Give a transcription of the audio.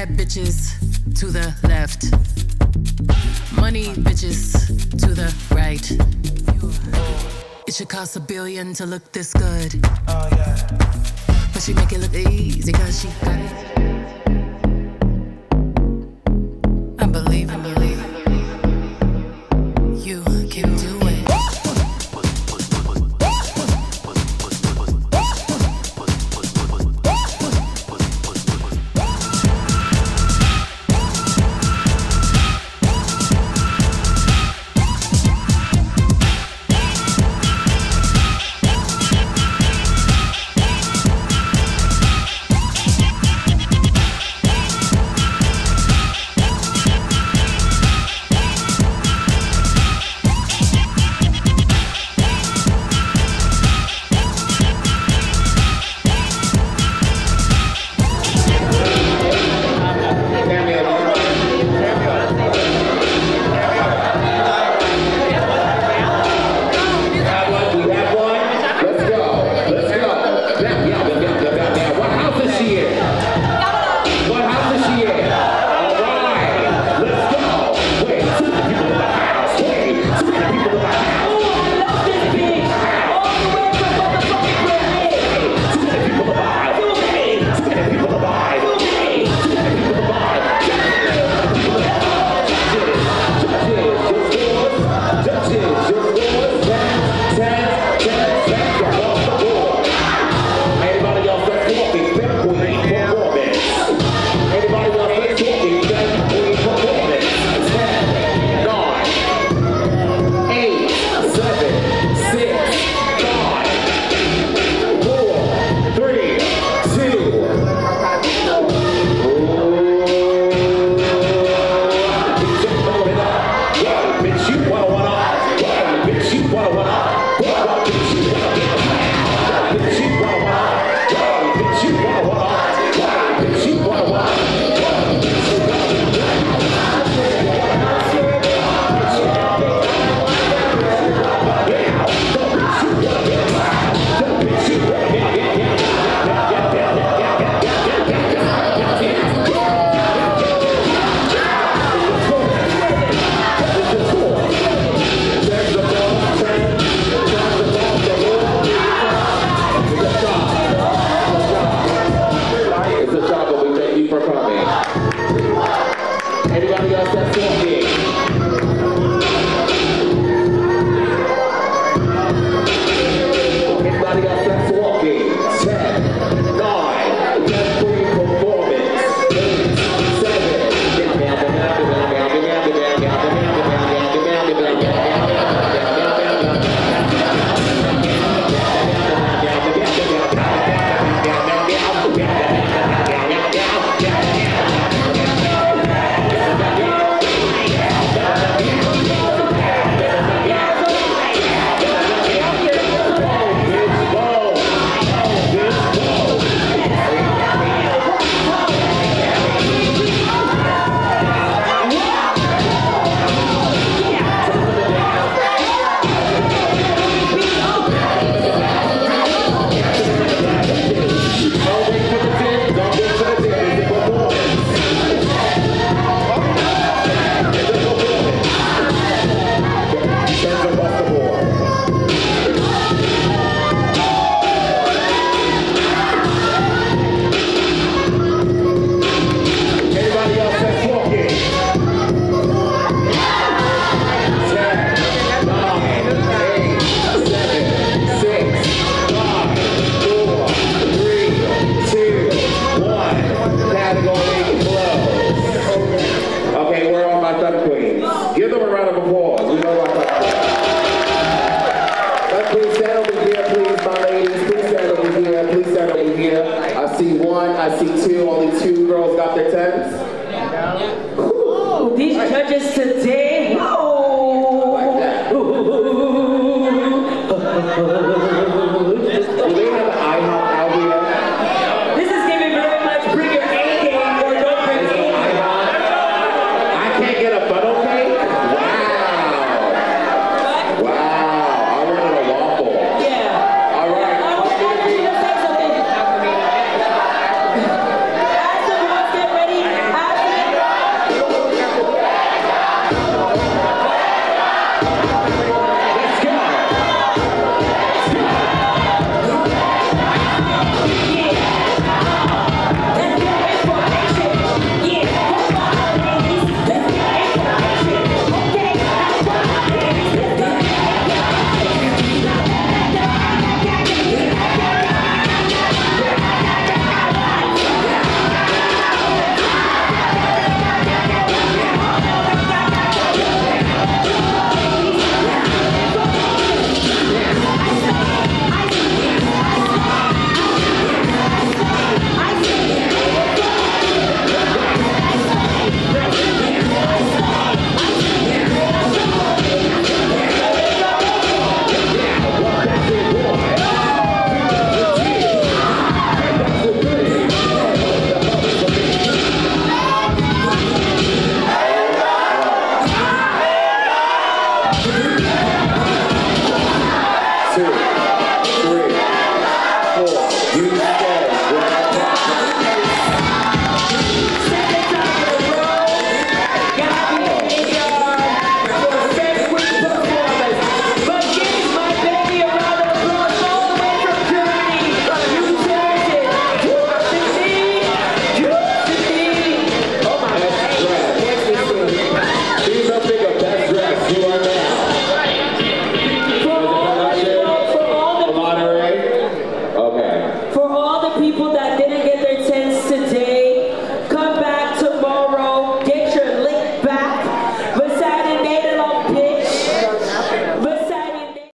Bad bitches to the left. Money bitches to the right. It should cost a billion to look this good. Oh, but she make it look easy cause she got it. the Grazie.